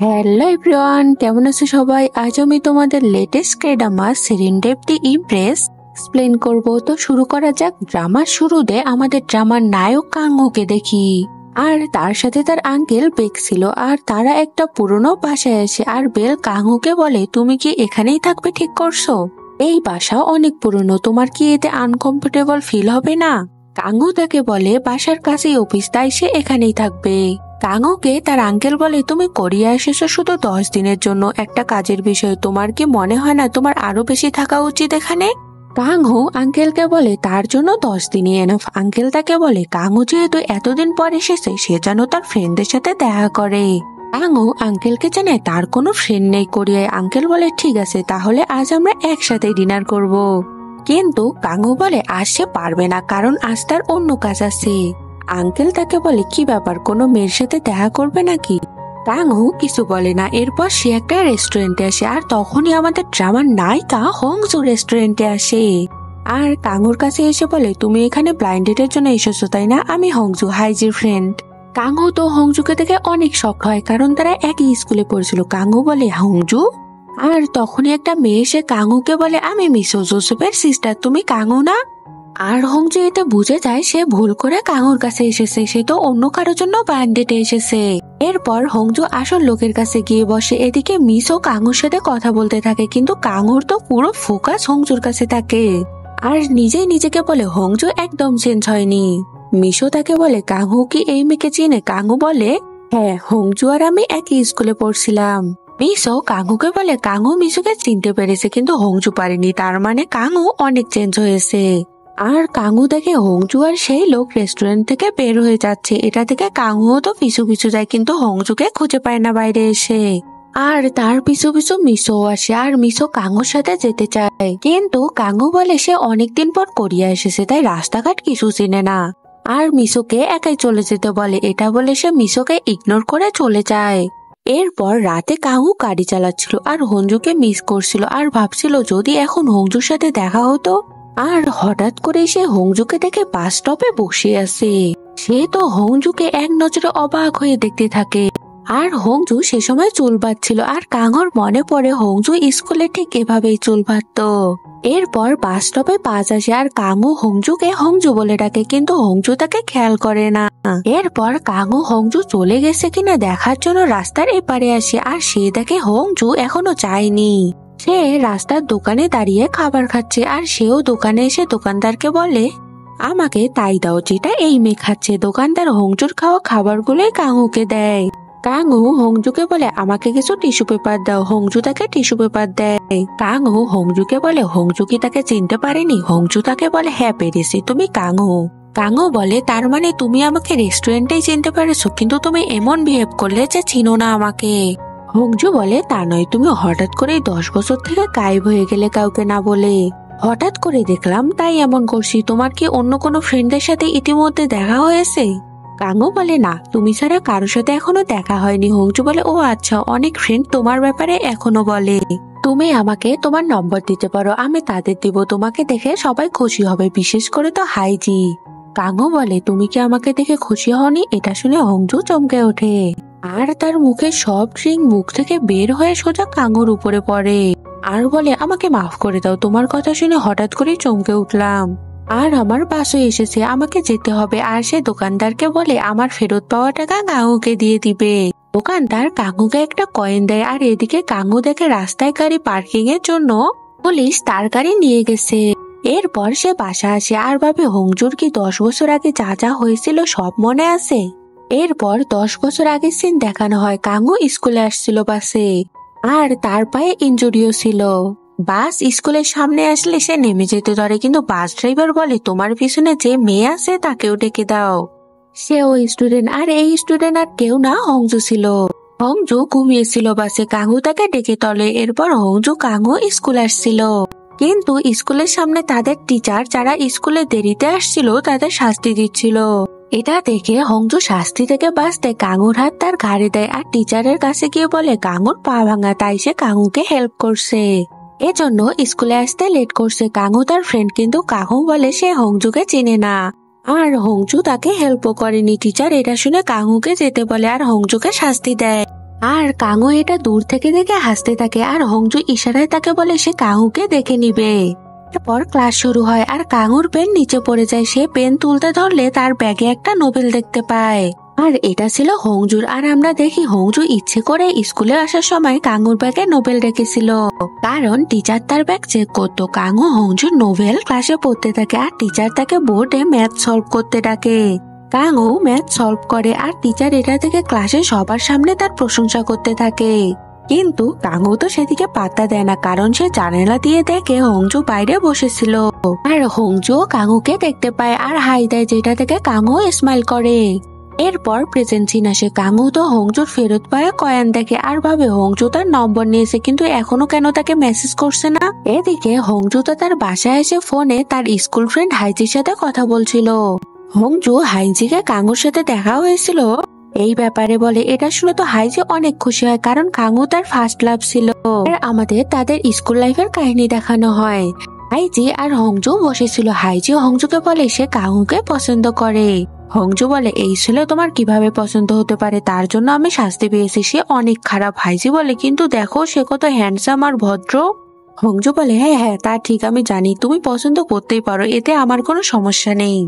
Hello everyone কেমন আছে সবাই? আজ আমি তোমাদের লেটেস্ট ক্রেডামা সেরিনডেপ দি ইমপ্রেস এক্সপ্লেন করব। তো শুরু করা যাক ড্রামার শুরুতে আমাদের ড্রামার নায়ক কাঙ্গুকে দেখি। আর তার সাথে তার আঙ্কেল বেক ছিল, আর তারা একটা পুরনো বাসায় আসে আর বেল কাঙ্গুকে বলে, তুমি কি এখানেই থাকবে ঠিক করছ? এই বাসা অনেক পুরনো, তোমার কি এতে আনকমফোর্টেবল ফিল হবে না? কাঙ্গু তাকে বলে, বাসার কাছেই অফিস তাই সে এখানেই থাকবে। কাঙ্গুকে তার আঙ্কেল বলে, তুমি কোরিয়া এসেছ শুধু দশ দিনের জন্য। একটা কাজের বিষয়ে তোমার কি মনে হয় না? তোমার আরও বেশি থাকা উচিত এখানে? কাঙ্গু আঙ্কেলকে বলে, তার জন্য দশ দিনই এনাফ আঙ্কেল তাকে বলে কাঙ্গু যেহেতু এতদিন পর এসেছে, সে যেন তার ফ্রেন্ডদের সাথে দেখা করে। কাঙ্গু আঙ্কেলকে জানায়, তার কোনো ফ্রেন্ড নেই কোরিয়ায়। আঙ্কেল বলে, ঠিক আছে, তাহলে আজ আমরা একসাথে ডিনার করব। কিন্তু কাঙ্গু বলে আজ সে পারবে না, কারণ আজ তার অন্য কাজ আছে। আঙ্কেল তাকে বলে, কি ব্যাপার, কোনো মেয়ের সাথে দেখা করবে নাকি? কাঙ্গু কিছু বলে না। এরপর সে একটা রেস্টুরেন্টে আসে, আর তখনই আমাদের ড্রামার নায়িকা হংজু রেস্টুরেন্টে আসে। আর কাঙ্গুর কাছে এসে বলে, তুমি এখানে ব্লাইন্ড ডেটের জন্য এসেছ, তাই না? আমি হংজু হাইজির ফ্রেন্ড। কাঙ্গু তো হংজুকে দেখে অনেক শখ হয়, কারণ তারা একই স্কুলে পড়েছিল। কাঙ্গু বলে হংজু আর তখনই একটা মেয়ে এসে কাঙ্গুকে বলে, আমি মিসো জোসেফের সিস্টার তুমি কাঙ্গু না? আর হংজু এটা বুঝে যায়, সে ভুল করে কাঙুর কাছে এসেছে। সে তো অন্য কারোর জন্য ব্যান্ডেটে এসেছে। এরপর হংজু আসল লোকের কাছে গিয়ে বসে। এদিকে মিসও কাঙুর সাথে কথা বলতে থাকে, কিন্তু কাঙুর তো পুরো ফোকাস হংজুর কাছে থাকে। আর নিজেই নিজেকে বলে হংজু একদম চেঞ্জ হয়নি। মিশো তাকে বলে কাঙ্গু কি এই মেয়েকে চিনে? কাঙ্গু বলে হ্যাঁ হংজু আর আমি একই স্কুলে পড়ছিলাম। মিশো কাঙ্গুকে বলে কাঙ্গু মিশুকে চিনতে পেরেছে, কিন্তু হংজু পারেনি। তার মানে কাঙ্গু অনেক চেঞ্জ হয়েছে। আর কাঙ্গু দেখে হংজু আর সেই লোক রেস্টুরেন্ট থেকে বের হয়ে যাচ্ছে। এটা থেকে কাঙ্গুও তো পিছু পিছু যায়, কিন্তু হংজুকে খুঁজে পায় না বাইরে এসে। আর তার পিছু পিছু মিশো আসে, আর মিশো কাঙ্গুর সাথে যেতে চায়। কিন্তু কাঙ্গু বলে সে অনেকদিন পর কোরিয়া এসেছে, তাই রাস্তাঘাট কিছু চিনে না। আর মিশোকে একাই চলে যেতে বলে, এটা বলে সে মিশোকে ইগনোর করে চলে যায়। এরপর রাতে কাহু গাড়ি চালাচ্ছিল, আর হঞ্জুকে মিস করছিল, আর ভাবছিল যদি এখন হংজুর সাথে দেখা হতো আর হঠাৎ করে সে হংজুকে দেখে বাস স্টপে বসে আছে। সে তো হংজুকে এক নজরে অবাক হয়ে দেখতে থাকে। আর হংজু সে সময় চুল বাঁধছিল আর কাঙর মনে পড়ে হংজু স্কুলে ঠিক এভাবেই চুল বাঁধত। এরপর বাস স্টপে পাঁচ আসে আর কাঙু হংজুকে হংজু বলে ডাকে, কিন্তু হংজু তাকে খেয়াল করে না। এরপর কাঙু হংজু চলে গেছে কিনা দেখার জন্য রাস্তার এপারে আসে আর সে দেখে হংজু এখনও যায়নি। সে রাস্তার দোকানে দাঁড়িয়ে খাবার খাচ্ছে আর সেও দোকানে এসে দোকানদারকে বলে, আমাকে তাই দাও যেটা এই মেয়ে খাচ্ছে। দোকানদার হংজুর খাওয়া খাবারগুলোই কাঙুকে দেয়। কাঙু হংজুকে বলে, আমাকে কিছু টিস্যু পেপার দাও। হংজু তাকে টিস্যু পেপার দেয়। কাঙু হংজুকে বলে হংজু কি তাকে চিনতে পারেনি? হংজু তাকে বলে হ্যাঁ পেরেছি। তুমি কাঙু কাঙু বলে, তার মানে তুমি আমাকে রেস্টুরেন্টেই চিনতে পেরেছ, কিন্তু তুমি এমন বিহেভ করলে যে চিনো না আমাকে। হংজু বলে, তা নয়, তুমি হঠাৎ করেই দশ বছর থেকে গায়েব হয়ে গেলে কাউকে না বলে। হঠাৎ করে দেখলাম, তাই এমন করছি। তোমার কি অন্য কোনো ফ্রেন্ডের সাথে ইতিমধ্যে দেখা হয়েছে? কাঙ্গু বলে, না, তুমি ছাড়া কারোর সাথে এখনও দেখা হয়নি। হংজু বলে, ও আচ্ছা অনেক ফ্রেন্ড তোমার ব্যাপারে এখনও বলে। তুমি আমাকে তোমার নম্বর দিতে পারো, আমি তাদের দিব। তোমাকে দেখে সবাই খুশি হবে, বিশেষ করে তো হাইজি। কাঙ্গু বলে, তুমি কি আমাকে দেখে খুশি হওনি? এটা শুনে হংজু চমকে ওঠে। আর তার মুখে সব ড্রিঙ্ক মুখ থেকে বের হয়ে সোজা কাঙ্গুর উপরে পড়ে। আর বলে, আমাকে মাফ করে দাও, তোমার কথা শুনে হঠাৎ করেই চমকে উঠলাম। আর আমার বাসও এসেছে, আমাকে যেতে হবে। আর সে দোকানদারকে বলে, আমার ফেরত পাওয়া টাকা কাঙ্গুকে দিয়ে দিবে। দোকানদার কাঙ্গুকে একটা কয়েন দেয়, আর এদিকে কাঙ্গু দেখে রাস্তায় গাড়ি পার্কিং এর জন্য পুলিশ তার গাড়ি নিয়ে গেছে। এরপর সে বাসা আসে। আর ভাবে, হংজুর কি দশ বছর আগে যা যা হয়েছিল সব মনে আছে? এরপর দশ বছর আগের সিন দেখানো হয়। কাঙ্গু স্কুলে আসছিল বাসে। আর তার পায়ে ইঞ্জুরিও ছিল। বাস স্কুলের সামনে আসলে সে নেমে যেতে ধরে, কিন্তু বাস ড্রাইভার বলে, তোমার পিছনে যে মেয়ে আছে, তাকেও ডেকে দাও। সে ওই স্টুডেন্ট আর এই স্টুডেন্ট আর কেউ না, হংজু ছিল। হংজু ঘুমিয়েছিল বাসে। কাঙ্গু তাকে ডেকে তলে। এরপর হংজু কাঙ্গু স্কুল আসছিল। কিন্তু স্কুলের সামনে তাদের টিচার যারা স্কুলে দেরিতে আসছিল, তাদের শাস্তি দিচ্ছিল। এটা দেখে হংজু শাস্তি থেকে বাঁচতে কাঙুর হাত তার ঘাড়ে দেয় আর টিচারের কাছে গিয়ে বলে, কাঙুর, পা ভাঙা, তাই সে কাঙুকে হেল্প করছে। এজন্য স্কুলে আসতে লেট করছে কাঙু। তার ফ্রেন্ড কিন্তু কাঙু বলে, সে হংজুকে চেনে না। আর হংজু তাকে হেল্পও করেনি। টিচার এটা শুনে কাঙুকে যেতে বলে আর হংজুকে শাস্তি দেয়। আর কাঙু এটা দূর থেকে দেখে হাসতে থাকে, আর হংজু ইশারায় তাকে বলে সে কাঙুকে দেখে নিবে। এরপর ক্লাস শুরু হয়, আর কাঙুর পেন নিচে পড়ে যায়। সে পেন তুলতে ধরলে তার ব্যাগে একটা নোবেল দেখতে পায়। আর এটা ছিল হংজুর, আর আমরা দেখি হংজু ইচ্ছে করে স্কুলে আসার সময় কাঙুর ব্যাগে নোবেল রেখেছিল। কারণ টিচার তার ব্যাগ চেক করতো। কাঙু হংজুর নোবেল ক্লাসে পড়তে থাকে, আর টিচার তাকে বোর্ডে ম্যাথ সলভ করতে ডাকে। কাঙু ম্যাথ সলভ করে আর টিচার এটা থেকে ক্লাসে সবার সামনে তার প্রশংসা করতে থাকে। কিন্তু কাঙ্গু তো সেদিকে পাত্তা দেয় না, কারণ সে জানালা দিয়ে দেখে হংজু বাইরে বসেছিল। আর হংজু কাঙ্গুকে দেখতে পায় আর হাই দেয় যেটা থেকে কাঙ্গু স্মাইল করে। এরপর প্রেজেন্ট সিন আসে। কাঙ্গু তো হংজুর ফেরত পাওয়া কয়েন দেখে আর ভাবে হংজু তার নম্বর নিয়েছে, কিন্তু এখনও কেন তাকে মেসেজ করছে না? এদিকে হংজু তো তার বাসায় এসে ফোনে তার স্কুল ফ্রেন্ড হাইজির সাথে কথা বলছিল। হংজু হাইজিকে কাঙুর সাথে দেখা হয়েছিল। এই ব্যাপারে বলে, এটা শুনে তো হাইজি অনেক খুশি হয়, কারণ কাঙু তার ফার্স্ট লাভ ছিল। আমাদের তাদের স্কুল লাইফের কাহিনী দেখানো হয়। হাইজি আর হংজু বসেছিল। হাইজি হংজুকে বলে, সে কাঙুকে পছন্দ করে। হংজু বলে, এই ছিল তোমার কীভাবে পছন্দ হতে পারে? তার জন্য আমি শাস্তি পেয়েছি, সে অনেক খারাপ। হাইজি বলে, কিন্তু দেখো, সে কত হ্যান্ডসাম আর ভদ্র। হংজু বলে হ্যাঁ হ্যাঁ তা ঠিক, আমি জানি, তুমি পছন্দ করতেই পারো, এতে আমার কোনো সমস্যা নেই।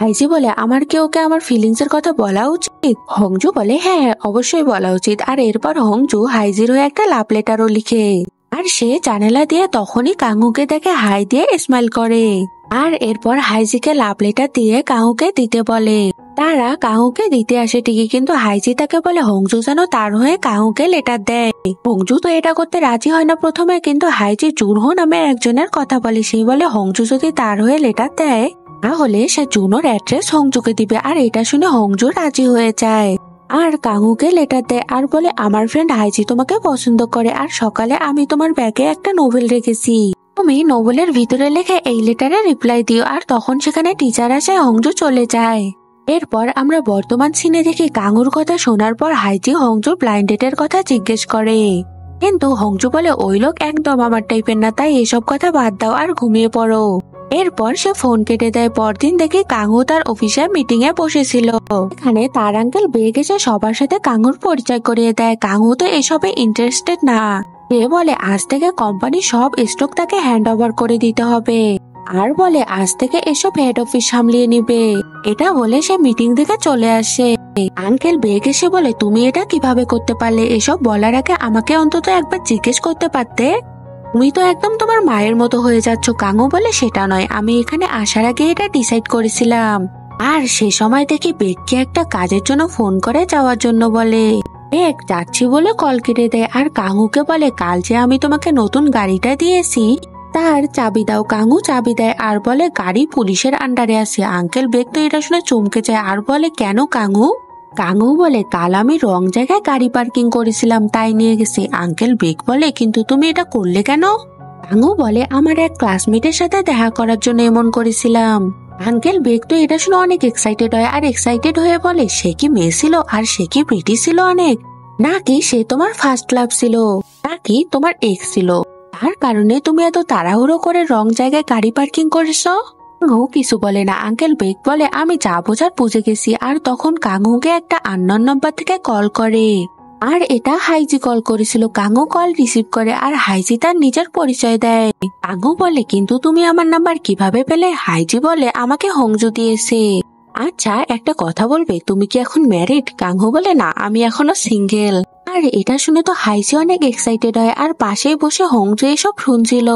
হাইজি বলে, আমার কি ওকে আমার ফিলিংস এর কথা বলা উচিত? হংজু বলে হ্যাঁ হ্যাঁ অবশ্যই বলা উচিত। আর এরপর হংজু হাইজির হয়ে একটা লাভ লেটারও লিখে। আর সে জানালা দিয়ে তখনই কাঙ্গুকে দেখে হাই দিয়ে স্মাইল করে। আর এরপর হাইজিকে লাভ লেটার দিয়ে কাহুকে দিতে বলে। তারা কাহুকে দিতে আসে ঠিকই, কিন্তু হাইজি তাকে বলে, হংজু যেন তার হয়ে কাহুকে লেটার দেয়। হংজু তো এটা করতে রাজি হয় না প্রথমে, কিন্তু হাইজি জুনহো নামের একজনের কথা বলে। সেই বলে, হংজু যদি তার হয়ে লেটার দেয় তাহলে সে জুনোর অ্যাড্রেস হংজুকে দিবে আর এটা শুনে হংজু রাজি হয়ে যায়। আর কাঙুকে লেটার দেয় আর বলে, আমার ফ্রেন্ড হাইজি তোমাকে পছন্দ করে আর সকালে আমি তোমার ব্যাগে একটা নোভেল রেখেছি। তুমি নোভেলের ভিতরে লেখে এই লেটারে রিপ্লাই দিও আর তখন সেখানে টিচার আসে হংজু চলে যায়। এরপর আমরা বর্তমান সিনে দেখি কাঙুর কথা শোনার পর হাইজি হংজুর ব্লাইন্ড ডেটের কথা জিজ্ঞেস করে। কিন্তু হংজু বলে, ওই লোক একদম আমার টাইপের না, তাই এসব কথা বাদ দাও আর ঘুমিয়ে পড়ো। এরপর সে ফোন কেটে দেয়। পরদিন দেখি কাঙ্গু তার অফিসে মিটিং এ বসেছিল। এখানে তার আঙ্কেল বেগ এসে সবার সাথে কাঙ্গুর পরিচয় করিয়ে দেয়। কাঙ্গু তো এসবে ইন্টারেস্টেড না। সে বলে, আজ থেকে কোম্পানি সব স্টক তাকে হ্যান্ড ওভার করে দিতে হবে। আর বলে, আজ থেকে এসব হেড অফিস সামলিয়ে নিবে। এটা বলে সে মিটিং থেকে চলে আসে। আঙ্কেল বেগ এসে বলে, তুমি এটা কীভাবে করতে পারলে? এসব বলার আগে আমাকে অন্তত একবার জিজ্ঞেস করতে পারতে? তুমি তো একদম তোমার মায়ের মতো হয়ে যাচ্ছ কাঙু বলে সেটা নয়। আমি এখানে আসার আগে এটা ডিসাইড করেছিলাম। আর সে সময় দেখি বেগকে একটা কাজের জন্য ফোন করে যাওয়ার জন্য বলে, বেগ, যাচ্ছি বলে কল কেটে দেয় আর কাঙুকে বলে, কাল যে আমি তোমাকে নতুন গাড়িটা দিয়েছি, তার চাবি দাও। কাঙু চাবি দেয়। আর বলে, গাড়ি পুলিশের আন্ডারে আছে। আঙ্কেল বেগ তো এটা শুনে চমকে যায়। আর বলে, কেন কাঙু? কাঙু বলে, কাল আমি রং জায়গায় গাড়ি পার্কিং করেছিলাম, তাই নিয়ে গেছি। আঙ্কেল বেগ বলে, কিন্তু তুমি এটা করলে কেন? কাঙ্গু বলে, আমার এক ক্লাসমেটের সাথে দেখা করার জন্য এমন করেছিলাম। আঙ্কেল বেগ তো এটা শুনে অনেক এক্সাইটেড হয়, আর এক্সাইটেড হয়ে বলে, সে কি মেয়ে ছিল, আর সে কি প্রিটি ছিল অনেক? নাকি সে তোমার ফার্স্ট লাভ ছিল? নাকি তোমার এক্স ছিল? তার কারণে তুমি এত তাড়াহুড়ো করে রং জায়গায় গাড়ি পার্কিং করেছ? কাঙু কিছু বলে না, আঙ্কেল বেগ বলে, আমি যা বোঝার বুঝে গেছি। আর তখন কাঙুকে একটা আন্নার নম্বর থেকে কল করে। আর এটা হাইজি কল করেছিল। কাঙ্গু কল রিসিভ করে আর হাইজি তার নিজের পরিচয় দেয়। কাঙ্গু বলে, কিন্তু তুমি আমার নাম্বার কীভাবে পেলে? হাইজি বলে, আমাকে হংজু দিয়েছে। আচ্ছা একটা কথা বলবে, তুমি কি এখন ম্যারিড কাঙ্গু বলে, না, আমি এখনও সিঙ্গেল আর এটা শুনে তো হাইজি অনেক এক্সাইটেড হয় আর পাশেই বসে হংজু এসব শুনছিল।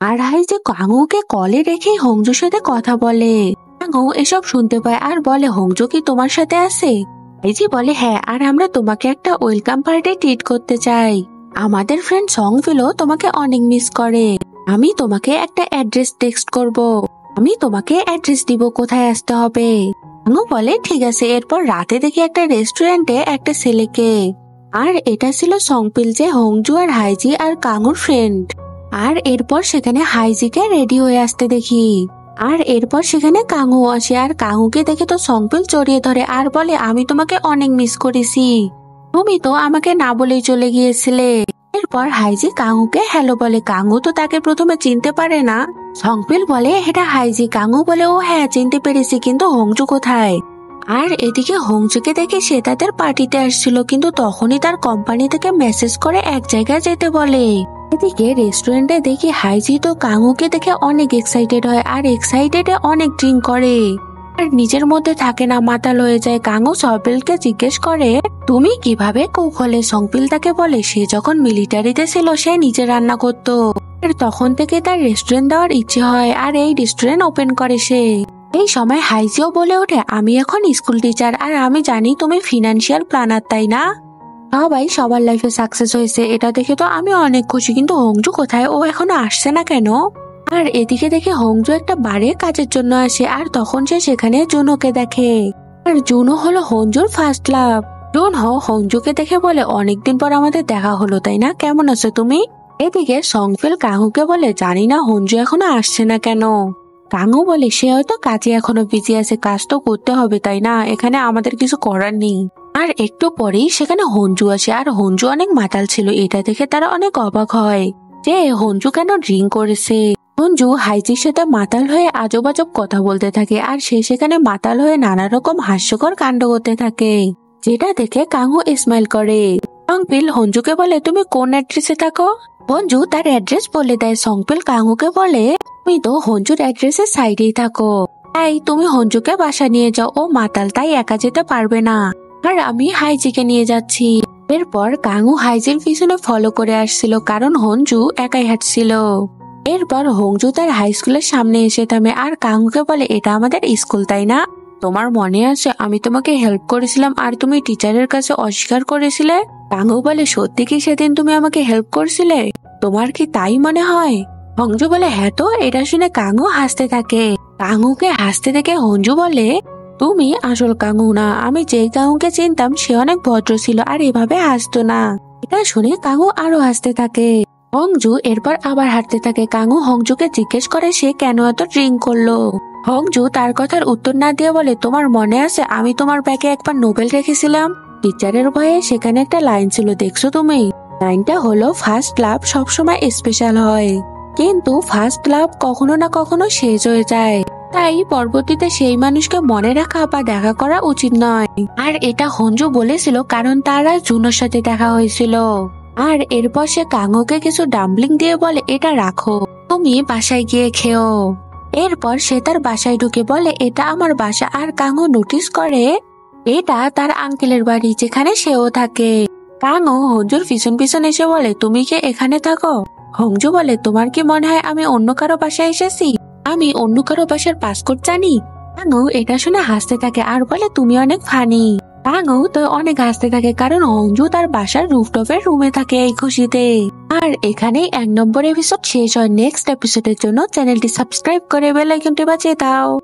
আর হাই যে কাঙ্গুকে কলে রেখে হংজুর সাথে কথা বলে। কাঙ্গু এসব শুনতে পায় আর বলে, হংজু কি তোমার সাথে আছে? হাইজি বলে হ্যাঁ আর আমরা তোমাকে একটা ওয়েলকাম পার্টি ট্রিট করতে চাই। আমাদের ফ্রেন্ড সংফিলও তোমাকে অনেক মিস করে। আমি তোমাকে একটা অ্যাড্রেস টেক্সট করব। আমি তোমাকে অ্যাড্রেস দিব কোথায় আসতে হবে? কাঙ্গু বলে, ঠিক আছে, এরপর রাতে দেখি একটা রেস্টুরেন্টে একটা ছেলেকে। আর এটা ছিল সংপিল যে হংজু আর হাইজি আর কাঙ্গুর ফ্রেন্ড। আর এরপর সেখানে হাইজিকে রেডি হয়ে আসতে দেখি। আর এরপর সেখানে কাঙু আসে, আর কাঙুকে দেখে তো সংপিল জড়িয়ে ধরে, আর বলে, আমি তোমাকে অনেক মিস করেছি। তুমি তো আমাকে না বলেই চলে গিয়েছিলে। এরপর হাইজি কাঙুকে, হ্যালো, বলে, কাঙু তো তাকে প্রথমে চিনতে পারে না। সংপিল বলে, এটা হাইজি কাঙু বলে, ও হ্যাঁ চিনতে পেরেছি, কিন্তু হংজু কোথায়? আর এদিকে হংজুকে দেখে সে তাদের পার্টিতে আসছিল, কিন্তু তখনই তার কোম্পানি থেকে মেসেজ করে এক জায়গায় যেতে বলে। এদিকে রেস্টুরেন্টে দেখি হাইজি তো কাঙুকে দেখে অনেক এক্সাইটেড হয় আর এক্সাইটেডে অনেক ড্রিঙ্ক করে। আর নিজের মধ্যে থাকে না, মাতাল হয়ে যায়। কাঙু সপিলকে জিজ্ঞেস করে, তুমি কীভাবে কুক হলে? সংপিল তাকে বলে, সে যখন মিলিটারিতে ছিল, সে নিজে রান্না করতো। তখন থেকে তার রেস্টুরেন্ট দেওয়ার ইচ্ছে হয়, আর এই রেস্টুরেন্ট ওপেন করে সে। এই সময় হাইজিও বলে ওঠে, আমি এখন স্কুল টিচার আর আমি জানি তুমি ফিনান্সিয়াল প্ল্যানার, তাই না? সবাই সবার লাইফে সাকসেস হয়েছে, এটা দেখে তো আমি অনেক খুশি, কিন্তু হংজু কোথায়? ও এখনও আসছে না কেন? আর এদিকে দেখে হংজু একটা বারে কাজের জন্য আসে, আর তখন সে সেখানে জুনোকে দেখে। আর জুনো হলো হংজুর ফার্স্ট লাভ জুন হো হংজুকে দেখে বলে, অনেকদিন পর আমাদের দেখা হলো, তাই না? কেমন আছো তুমি? এদিকে সংফিল কাহুকে বলে, জানি না হঞ্জু এখনও আসছে না কেন? কাঙু বলে, সে হয়তো কাজে এখনও বিজি আছে, কাজ তো করতে হবে, তাই না? এখানে আমাদের কিছু করার নেই। আর একটু পরেই সেখানে হঞ্জু আসে, আর হঞ্জু অনেক মাতাল ছিল, এটা দেখে তারা অনেক অবাক হয়। যে হঞ্জু কেন ড্রিঙ্ক করেছে? হঞ্জু হাইজির সাথে মাতাল হয়ে আজব আজব কথা বলতে থাকে, আর সে সেখানে মাতাল হয়ে নানা রকম হাস্যকর কাণ্ড করতে থাকে, যেটা দেখে কাঙ্গু স্মাইল করে। হঞ্জুকে বলে, তুমি কোন অ্যাড্রেসে থাকো? হঞ্জু তার অ্যাড্রেস বলে দেয়। সংপিল কাঙ্গুকে বলে, তুমি তো হঞ্জুর অ্যাড্রেসের সাইডেই থাকো। তাই তুমি হঞ্জুকে বাসা নিয়ে যাও। ও মাতাল, তাই একা যেতে পারবে না। আর আমি হাইজিকে নিয়ে যাচ্ছি। এরপর কাঙু হাইজির পিছনে ফলো করে আসছিল, কারণ হঞ্জু একাই হাঁটছিল। এরপর হংজু তার হাই স্কুলের সামনে এসে থামে। আর কাঙুকে বলে, এটা আমাদের স্কুল তাই না? তোমার মনে আছে আমি তোমাকে হেল্প করেছিলাম আর তুমি টিচারের কাছে অস্বীকার করেছিলে? কাঙু বলে, সত্যি কি সেদিন তুমি আমাকে হেল্প করছিলে? তোমার কি তাই মনে হয়? হংজু বলে হ্যাঁ তো, এটা শুনে কাঙ্গু হাসতে থাকে। কাঙ্গুকে হাসতে দেখে হঞ্জু বলে, তুমি আসল কাঙ্গু না, আমি যে কাঙুকে চিনতাম সে অনেক ভদ্র ছিল আর এভাবে হাসতো না। এটা শুনে কাঙু আরও হাসতে থাকে। হংজু এরপর আবার হাঁটতে থাকে। কাঙ্গু হংজুকে জিজ্ঞেস করে, সে কেন এত ড্রিঙ্ক করল? হংজু তার কথার উত্তর না দিয়ে বলে, তোমার মনে আছে, আমি তোমার ব্যাগে একবার নোবেল রেখেছিলাম? টিচারের ভয়ে সেখানে একটা লাইন ছিল, দেখছ তুমি? লাইনটা হলো, ফার্স্ট লাভ সবসময় স্পেশাল হয়। কিন্তু ফার্স্ট লাভ কখনো না কখনো শেষ হয়ে যায়। তাই পরবর্তীতে সেই মানুষকে মনে রাখা বা দেখা করা উচিত নয়। আর এটা হঞ্জু বলেছিল, কারণ তারা জুনোর সাথে দেখা হয়েছিল। আর এরপর সে কাঙুকে কিছু ডাম্বলিং দিয়ে বলে, এটা রাখো, তুমি বাসায় গিয়ে খেও। এরপর সে তার বাসায় ঢুকে বলে, এটা আমার বাসা, আর কাঙু নোটিস করে। এটা তার আঙ্কেলের বাড়ি, যেখানে সেও থাকে। কাঙু হঞ্জুর পিছন পিছন এসে বলে, তুমি কি এখানে থাকো? হংজু বলে, তোমার কি মনে হয় আমি অন্য কারও বাসায় এসেছি? আমি অন্য কারও বাসার পাসকোড জানি? কাঙু এটা শুনে হাসতে থাকে, আর বলে, তুমি অনেক ফানি কাঙু তো অনেক আসতে থাকে, কারণ অঞ্জু তার বাসার রুফটপের রুমে থাকে এই খুশিতে। আর এখানেই এক নম্বর এপিসোড শেষ হয়। নেক্সট এপিসোডের জন্য চ্যানেলটি সাবস্ক্রাইব করে বেল আইকনটি বাজিয়ে দাও।